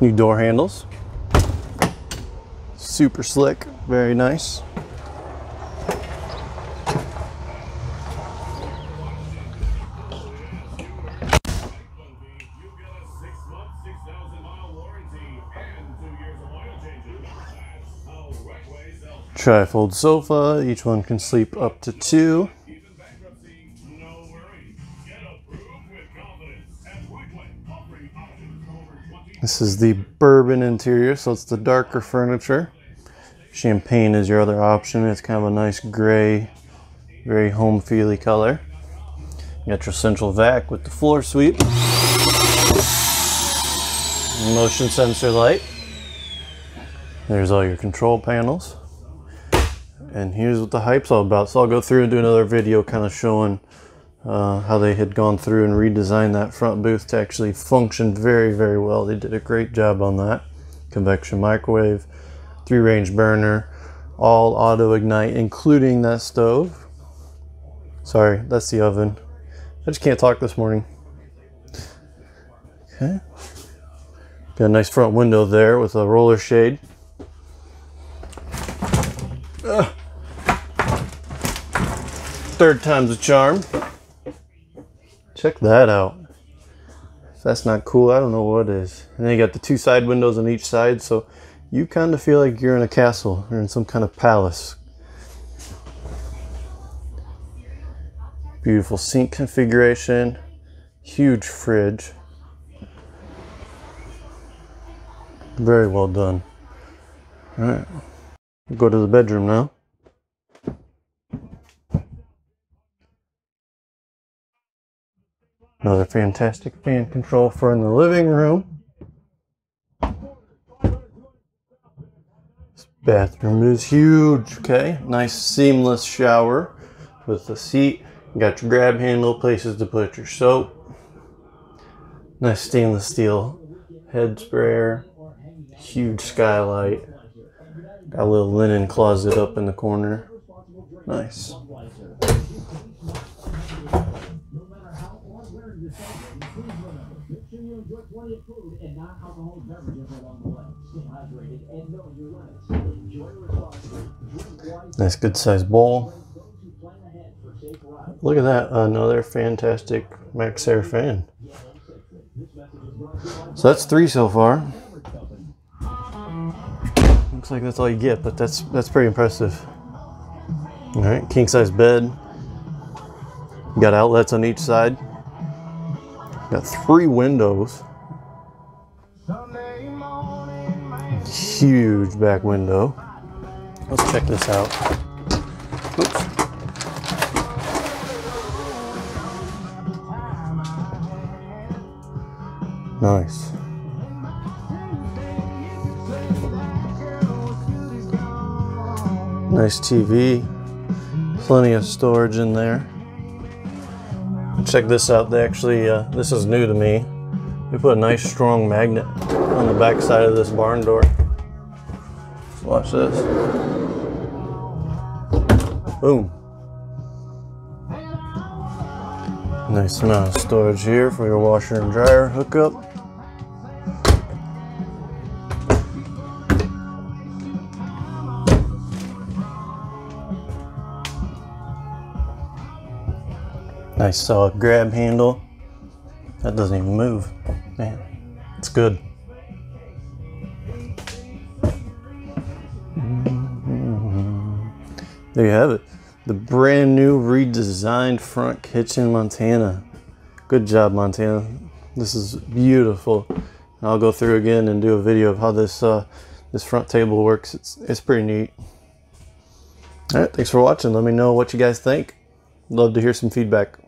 New door handles. Super slick, very nice. Trifold sofa, each one can sleep up to two. This is the bourbon interior, so it's the darker furniture. Champagne is your other option. It's kind of a nice gray, very home feely color. You got your central vac with the floor sweep. Motion sensor light. There's all your control panels. And here's what the hype's all about. So I'll go through and do another video kind of showing uh, how they had gone through and redesigned that front booth to actually function very, very well. They did a great job on that. Convection microwave, three range burner, all auto ignite, including that stove. Sorry, that's the oven. I just can't talk this morning. Okay. Got a nice front window there with a roller shade. Ugh. Third time's a charm. Check that out. If that's not cool, I don't know what is. And then you got the two side windows on each side, so you kind of feel like you're in a castle or in some kind of palace. Beautiful sink configuration, huge fridge. Very well done. All right, go to the bedroom now. Another fantastic fan control for in the living room. This bathroom is huge, okay? Nice seamless shower with a seat. You got your grab handle, places to put your soap. Nice stainless steel head sprayer. Huge skylight. Got a little linen closet up in the corner. Nice. Nice good sized bowl. Look at that, another fantastic Maxxair fan. So that's three so far. Looks like that's all you get, but that's that's pretty impressive. All right, king size bed. got outlets on each side. Got three windows. Huge back window. Let's check this out. Oops. Nice. Nice TV. Plenty of storage in there. Check this out. They actually, uh, this is new to me. We put a nice strong magnet on the back side of this barn door. Watch this. Boom. Nice amount of storage here for your washer and dryer hookup. Nice solid grab handle. That doesn't even move. Man, it's good. There you have it. The brand new redesigned front kitchen Montana. Good job, Montana. This is beautiful. I'll go through again and do a video of how this uh, this front table works. It's, it's pretty neat. All right, thanks for watching. Let me know what you guys think. Love to hear some feedback.